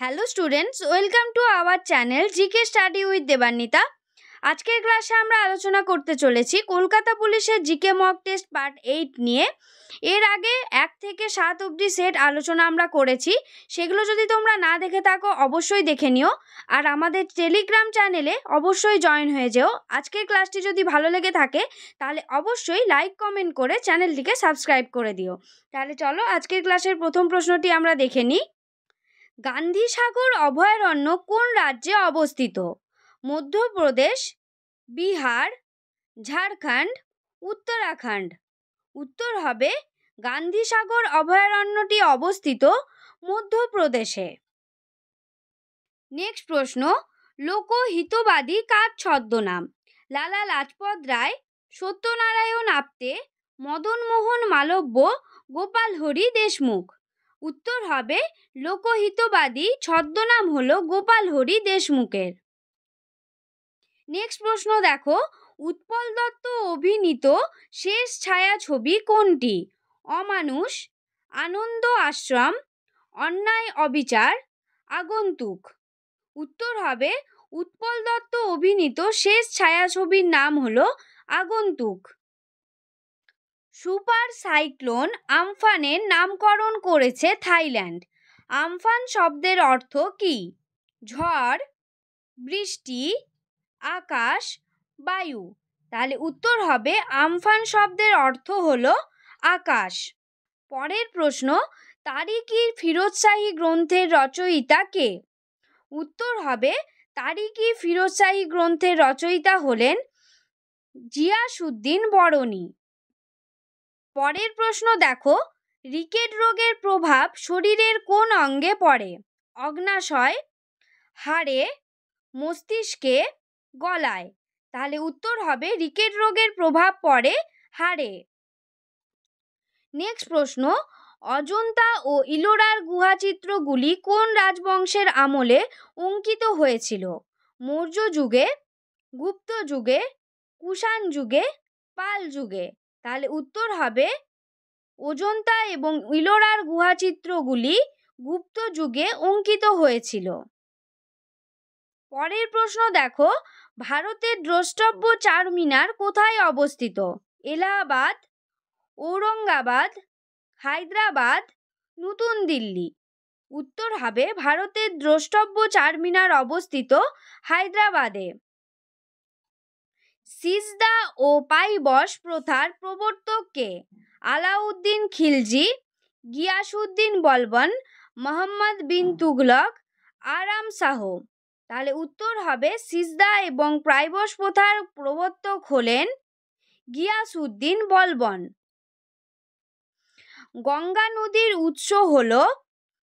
Hello students welcome to our channel GK study with Debanwita আজকের ক্লাসে আমরা আলোচনা করতে চলেছি কলকাতা পুলিশের GK mock test part eight নিয়ে। এর আগে এক থেকে সাত অবধি সেট আলোচনা আমরা করেছি। সেগুলো যদি তোমরা না দেখে থাকো, অবশ্যই দেখে নিও। আর আমাদের টেলিগ্রাম চ্যানেলে অবশ্যই জয়েন হয়ে যেও। আজকের ক্লাসটি যদি ভালো লেগে থাকে, তাহলে অবশ্যই লাইক কমেন্ট করে চ্যানেলটিকে সাবস্ক্রাইব করে দিও। তাহলে চলো আজকের ক্লাসের প্রথম প্রশ্নটি আমরা দেখে নিই। গান্ধী সাগর অভয়ারণ্য কোন রাজ্যে অবস্থিত? মধ্যপ্রদেশ, বিহার, ঝাড়খণ্ড, উত্তরাখণ্ড। উত্তর হবে গান্ধী সাগর অভয়ারণ্যটি অবস্থিত মধ্যপ্রদেশে। নেক্সট প্রশ্ন, লোকহিতবাদী কার ছদ্মনাম? লালা লাজপত রায়, সত্যনারায়ণ আপ্তে, মদনমোহন মালব্য, গোপাল হরি দেশমুখ। উত্তর হবে লোকহিতবাদী ছদ্মনাম হলো গোপাল হরি দেশমুখের। নেক্সট প্রশ্ন দেখো, উৎপল দত্ত অভিনীত শেষ ছায়াছবি কোনটি? অমানুষ, আনন্দ আশ্রম, অন্যায় অবিচার, আগন্তুক। উত্তর হবে উৎপল দত্ত অভিনীত শেষ ছায়াছবির নাম হলো আগন্তুক। সুপার সাইক্লোন আমফানের নামকরণ করেছে থাইল্যান্ড। আমফান শব্দের অর্থ কি? ঝড়, বৃষ্টি, আকাশ, বায়ু। তাহলে উত্তর হবে আমফান শব্দের অর্থ হলো আকাশ। পরের প্রশ্ন তারিকির ফিরোজশাহী গ্রন্থের রচয়িতা কে? উত্তর হবে তারিকি ফিরোজশাহী গ্রন্থের রচয়িতা হলেন জিয়াসুদ্দিন বরণী। পরের প্রশ্ন দেখো, রিকেট রোগের প্রভাব শরীরের কোন অঙ্গে পড়ে? অগ্নাশয়, হাড়ে, মস্তিষ্কে, গলায়। তাহলে উত্তর হবে রিকেট রোগের প্রভাব পড়ে হাড়ে। নেক্সট প্রশ্ন, অজন্তা ও ইলোরার গুহাচিত্রগুলি কোন রাজবংশের আমলে অঙ্কিত হয়েছিল? মৌর্য যুগে, গুপ্ত যুগে, কুষাণ যুগে, পাল যুগে। তাহলে উত্তর হবে অজন্তা এবং ইলোরার গুহাচিত্রগুলি গুপ্ত যুগে অঙ্কিত হয়েছিল। পরের প্রশ্ন দেখো, ভারতের দ্রষ্টব্য চারমিনার কোথায় অবস্থিত? এলাহাবাদ, ঔরঙ্গাবাদ, হায়দ্রাবাদ, নতুন দিল্লি। উত্তর হবে ভারতের দ্রষ্টব্য চারমিনার অবস্থিত হায়দ্রাবাদে। সিজদা ও পাইবস প্রথার প্রবর্তক কে? আলাউদ্দিন খিলজি গিয়াসুদ্দিন বলবন, মোহাম্মদ বিন তুগলক, আরাম শাহ তাহলে উত্তর হবে সিজদা এবং প্রাইবস প্রথার প্রবর্তক হলেন গিয়াসুদ্দিন বলবন। গঙ্গা নদীর উৎস হল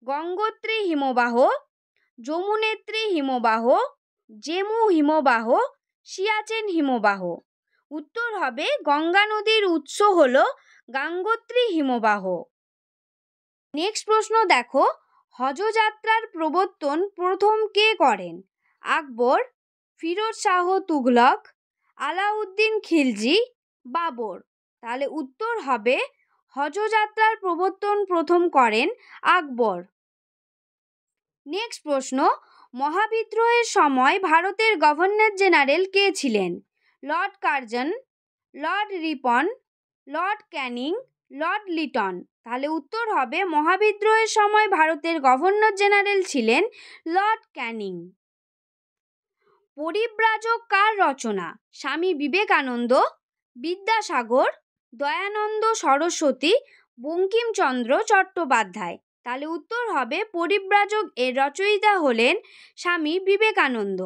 গঙ্গোত্রী হিমবাহ, যমুনেত্রী হিমবাহ, জেমু হিমবাহ সিয়াচেন হিমবাহ। উত্তর হবে গঙ্গা নদীর উৎস হল গাঙ্গোত্রী হিমবাহ। নেক্সট প্রশ্ন দেখো, হজযাত্রার প্রবর্তন প্রথম কে করেন? আকবর, ফিরোজ শাহ তুঘলক, আলাউদ্দিন খিলজি, বাবর। তাহলে উত্তর হবে হজযাত্রার প্রবর্তন প্রথম করেন আকবর। নেক্সট প্রশ্ন মহাবিদ্রোহের সময় ভারতের গভর্নর জেনারেল কে ছিলেন? Lord Curzon, Lord Ripon, Lord Canning, Lord Lytton. তাহলে উত্তর হবে মহাবিদ্রোহের সময় ভারতের গভর্নর জেনারেল ছিলেন লর্ড ক্যানিং। পরিব্রাজক কার রচনা, স্বামী বিবেকানন্দ, বিদ্যাসাগর, দয়ানন্দ সরস্বতী, বঙ্কিমচন্দ্র চট্টোপাধ্যায়। তাহলে উত্তর হবে পরিব্রাজক এর রচয়িতা হলেন স্বামী বিবেকানন্দ।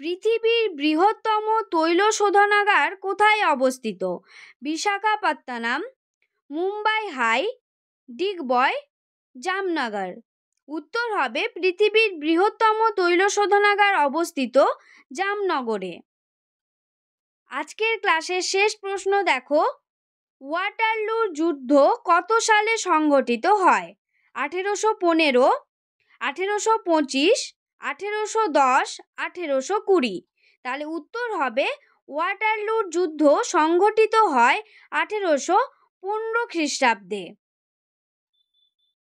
পৃথিবীর বৃহত্তম তৈল শোধনাগার কোথায় অবস্থিত? বিশাখাপত্তনম, মুম্বাই হাই, ডিগবয়, জামনগর। উত্তর হবে পৃথিবীর বৃহত্তম তৈল শোধনাগার অবস্থিত জামনগরে। আজকের ক্লাসের শেষ প্রশ্ন দেখো। ওয়াটারলু যুদ্ধ কত সালে সংগঠিত হয়? আঠেরোশো পনেরো, আঠেরোশো পঁচিশ, আঠেরোশো দশ, আঠেরোশো কুড়ি। তাহলে উত্তর হবে ওয়াটারলুর যুদ্ধ সংঘটিত হয় আঠেরোশো পনেরো খ্রিস্টাব্দে।